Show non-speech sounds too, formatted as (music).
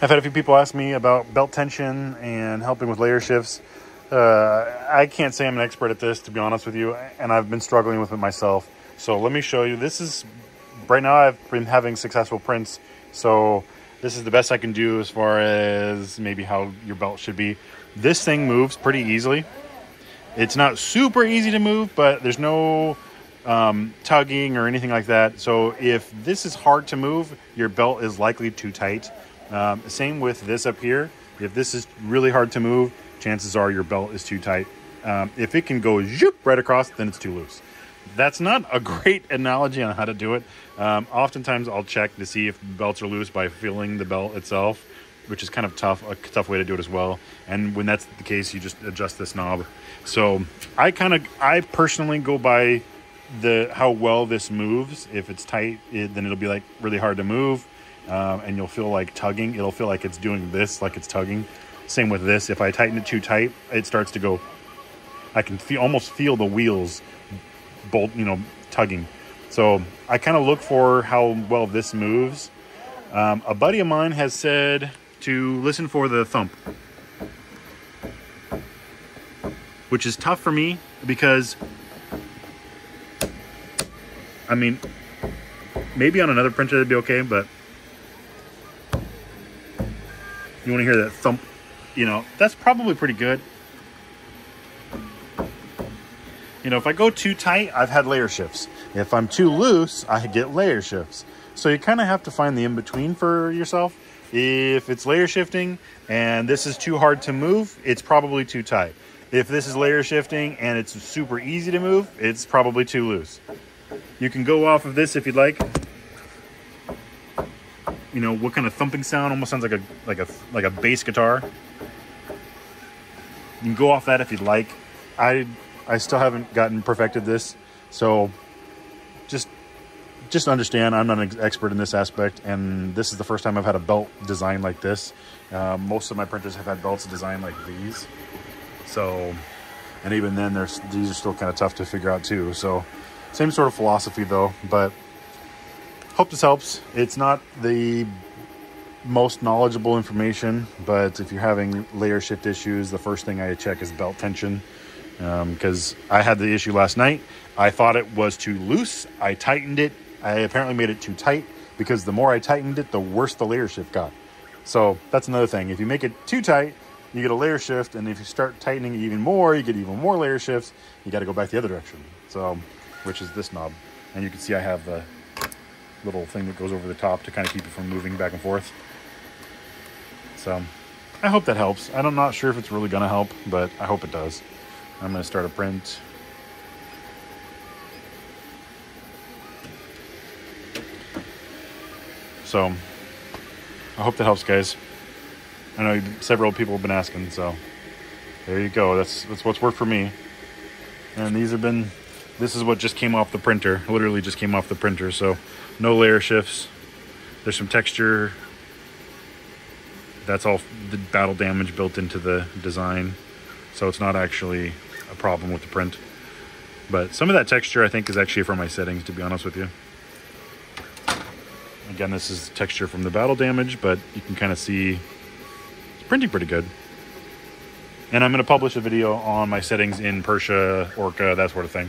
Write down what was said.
I've had a few people ask me about belt tension and helping with layer shifts. Uh, I can't say I'm an expert at this, to be honest with you, and I've been struggling with it myself. So let me show you. This is, right now I've been having successful prints, so this is the best I can do as far as maybe how your belt should be. This thing moves pretty easily. It's not super easy to move, but there's no um, tugging or anything like that. So if this is hard to move, your belt is likely too tight. Um, same with this up here. If this is really hard to move, chances are your belt is too tight. Um, if it can go zoop right across, then it's too loose. That's not a (laughs) great analogy on how to do it. Um, oftentimes, I'll check to see if belts are loose by feeling the belt itself, which is kind of tough, a tough way to do it as well. And when that's the case, you just adjust this knob. So I kind of, I personally go by the how well this moves. If it's tight, it, then it'll be like really hard to move, um, and you'll feel like tugging. It'll feel like it's doing this, like it's tugging. Same with this. If I tighten it too tight, it starts to go. I can feel almost feel the wheels bolt, you know, tugging. So I kind of look for how well this moves. Um, a buddy of mine has said to listen for the thump, which is tough for me because, I mean, maybe on another printer it'd be okay, but you want to hear that thump, you know, that's probably pretty good. You know, if I go too tight, I've had layer shifts. If I'm too loose, I get layer shifts. So you kind of have to find the in between for yourself. If it's layer shifting and this is too hard to move, it's probably too tight. If this is layer shifting and it's super easy to move, it's probably too loose. You can go off of this if you'd like. You know, what kind of thumping sound almost sounds like a like a like a bass guitar. You can go off that if you'd like. I I still haven't gotten perfected this, so just just understand I'm not an expert in this aspect, and this is the first time I've had a belt designed like this. Uh, most of my printers have had belts designed like these, so and even then, there's these are still kind of tough to figure out too. So same sort of philosophy though, but hope this helps. It's not the most knowledgeable information, but if you're having layer shift issues, the first thing I check is belt tension because um, I had the issue last night. I thought it was too loose. I tightened it. I apparently made it too tight because the more I tightened it, the worse the layer shift got. So that's another thing. If you make it too tight, you get a layer shift, and if you start tightening it even more, you get even more layer shifts. You got to go back the other direction. So, which is this knob, and you can see I have the little thing that goes over the top to kind of keep it from moving back and forth. So, I hope that helps. I'm not sure if it's really going to help, but I hope it does. I'm going to start a print. So, I hope that helps, guys. I know several people have been asking, so there you go. That's that's what's worked for me. And these have been. This is what just came off the printer. Literally just came off the printer. So, no layer shifts. There's some texture. That's all the battle damage built into the design. So it's not actually a problem with the print. But some of that texture I think is actually from my settings, to be honest with you. Again, this is texture from the battle damage, but you can kind of see it's printing pretty good. And I'm going to publish a video on my settings in Prusa, Orca, that sort of thing.